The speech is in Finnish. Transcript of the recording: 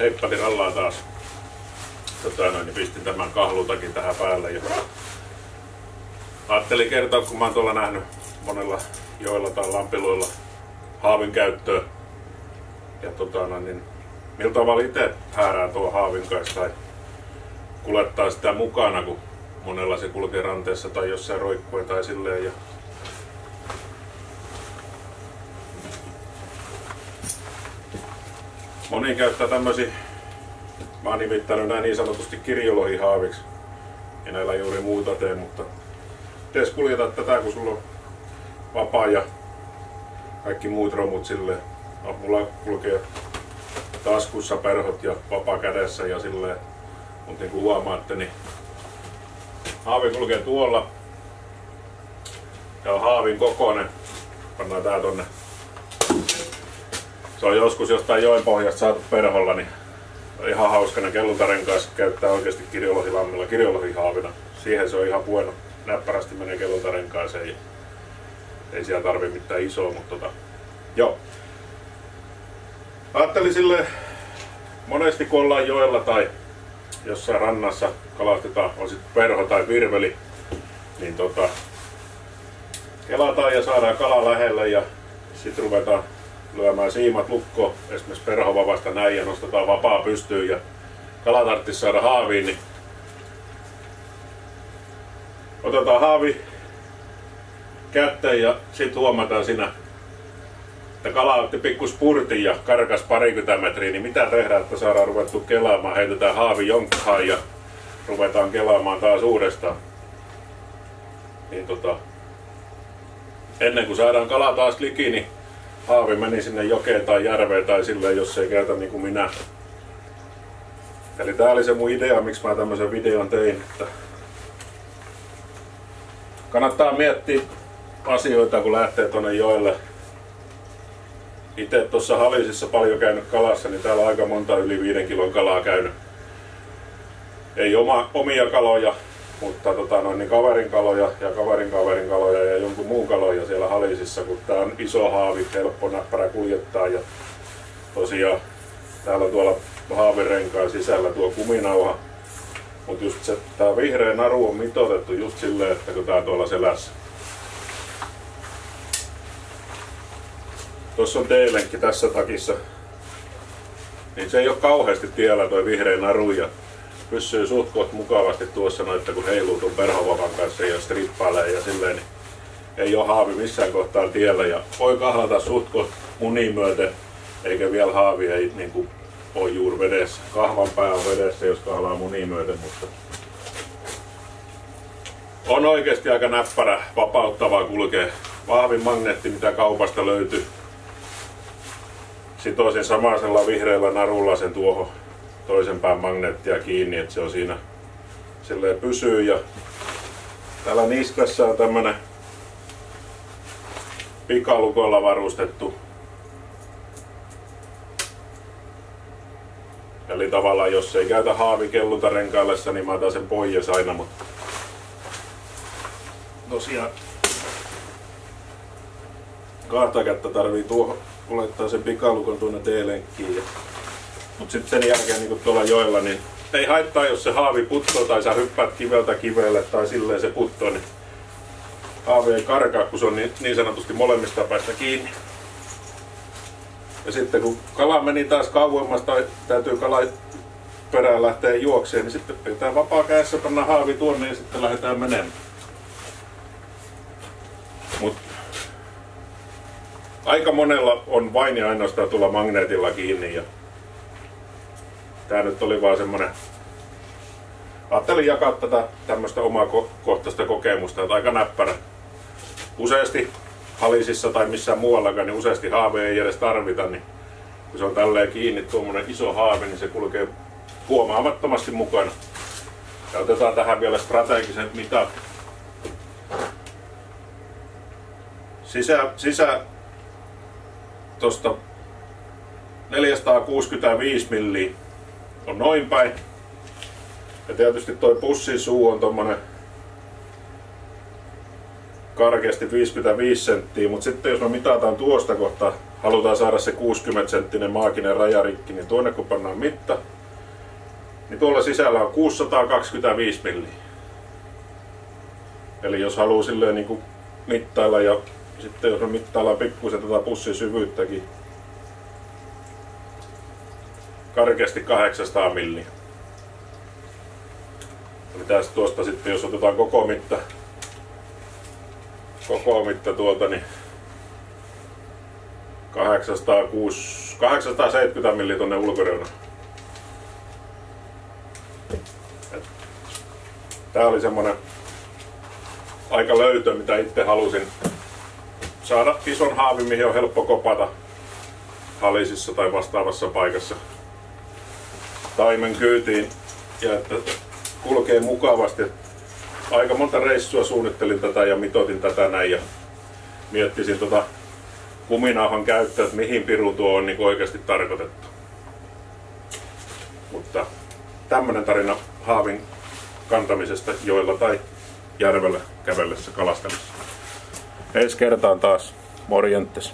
heippani rallaa taas. Tota noin, niin pistin tämän kahlutakin tähän päälle. Ja ajattelin kertoa, kun mä oon tuolla nähnyt monella joilla tai lampiluilla haavin käyttöä. Ja tota noin, niin millä tavalla itse häärää tuo haavin kanssa tai kulettaa sitä mukana, kun monella se kulkee ranteessa tai jossain roikkuen tai silleen. Ja Moni käyttää tämmöisiä, mä oon nimittänyt näin niin sanotusti kirjolohihaaviksi. En näillä juuri muuta tee, mutta tees kuljeta tätä, kun sulla on vapaa ja kaikki muut romut silleen. No, mulla kulkee taskussa perhot ja vapaa kädessä ja silleen. Mutta niin kuin huomaatte, niin haavi kulkee tuolla. Ja on haavin kokoinen. Pannaan tää tonne se on joskus jostain joen pohjasta saatu perholla, niin ihan hauskana kellutaren kanssa käyttää oikeasti kirjolohilammilla kirjolohihaavina. Siihen se on ihan bueno. Näppärästi menee kellutaren kanssa, ei, ei siellä tarvi mitään isoa, mutta tota, joo. Ajattelin sille monesti kun ollaan joella tai jossain rannassa kalastetaan, on sitten perho tai virveli, niin tota, kelataan ja saadaan kala lähelle ja sitten ruvetaan lyömään siimat lukko, esimerkiksi perhovavasta näin ja nostetaan vapaa pystyyn ja kala saada haaviin, niin otetaan haavi kätteen ja sitten huomataan siinä, että kala otti pikku spurtin ja karkas parikymmentä metriä, niin mitä tehdään, että saadaan ruvettu kelaamaan, heitetään haavi jonkkaan ja ruvetaan kelaamaan taas uudestaan. Niin tota, ennen kuin saadaan kala taas liki, niin haavi meni sinne jokeen tai järveen tai silleen, jos ei käytä niin kuin minä. Eli tää oli se mun idea, miksi mä tämmöisen videon tein. Että kannattaa miettiä asioita, kun lähtee tonne joelle. Itse tuossa Halisissa paljon käynyt kalassa, niin täällä on aika monta yli viiden kilon kalaa käynyt. Ei oma, omia kaloja, mutta tota, noin, niin kaverin kaloja ja kaverin kaverin kaloja ja jonkun muun kaloja siellä Halisissa, kun tää on iso haavi, helppo näppärä kuljettaa ja tosiaan täällä on tuolla haavirenkaan sisällä tuo kuminauha. Mutta just se, tää vihreä naru on mitoitettu just silleen, että kun on tuolla selässä. Tuossa on D-lenkki tässä takissa. Niin se ei ole kauheasti tiellä toi vihreä naru ja pysyy suht mukavasti tuossa noita, kun heiluu tuon perhovakan kanssa ja strippailee ja silleen, niin ei ole haavi missään kohtaa tiellä ja voi kahlata suht munin myöten, eikä vielä haavi ei niin kuin, ole juuri vedessä. Kahvan pää on vedessä, jos kahlaa munin myöten, mutta on oikeasti aika näppärä, vapauttavaa kulkee. Vahvin magneetti, mitä kaupasta löytyy. Sitoisin samaisella vihreällä narulla sen tuohon toisen pään magneettia kiinni, että se on siinä silleen pysyy. Ja täällä niskassa on tämmönen pikalukolla varustettu Eli tavallaan jos ei käytä haavikellunta renkaillessa, niin mä otan sen pois aina, mutta tosiaan kahta kättä tarvii tuohon laittaa sen pikalukon tuonne T-lenkkiin. Mutta sitten sen jälkeen niin tuolla joella, niin ei haittaa, jos se haavi puttoo tai sä hyppäät kiveltä kivelle tai silleen se puttoo, niin haavi ei karkaa, kun se on niin, niin sanotusti molemmista päästä kiinni. Ja sitten kun kala meni taas kauemmas tai täytyy kala perään lähteä juokseen, niin sitten pitää vapaa kädessä panna haavi tuonne ja sitten lähdetään menemään. Mut aika monella on vain ja ainoastaan tulla magneetilla kiinni ja Tää nyt oli vaan semmonen... Ajattelin jakaa tätä tämmöistä omaa kohtaista kokemusta, että aika näppärä. Useasti halisissa tai missään muuallakaan, niin useasti haave ei edes tarvita, niin kun se on tälleen kiinni tuommoinen iso haave, niin se kulkee huomaamattomasti mukana. Ja otetaan tähän vielä strategiset mitat. Sisä, sisä tosta 465 milliä on noin päin. Ja tietysti toi pussin suu on tommonen karkeasti 55 senttiä, mutta sitten jos me mitataan tuosta kohta halutaan saada se 60 senttinen maaginen rajarikki, niin tuonne kun pannaan mitta, niin tuolla sisällä on 625 milliä. Eli jos haluaa silleen niin mittailla ja sitten jos me mittaillaan pikkuisen tätä pussin syvyyttäkin, karkeasti 800 milliä. Mitä tuosta sitten, jos otetaan koko mitta, koko mitta tuolta, niin 806, 870 milliä tuonne ulkoreunaan. Tää oli semmonen aika löytö, mitä itse halusin saada ison haavin, mihin on helppo kopata halisissa tai vastaavassa paikassa taimen kyytiin ja että kulkee mukavasti. Aika monta reissua suunnittelin tätä ja mitotin tätä näin ja miettisin tota kuminauhan käyttöä, että mihin piru tuo on niin oikeasti tarkoitettu. Mutta tämmönen tarina haavin kantamisesta joilla tai järvellä kävellessä kalastamassa. Ensi kertaan taas. Morjentes.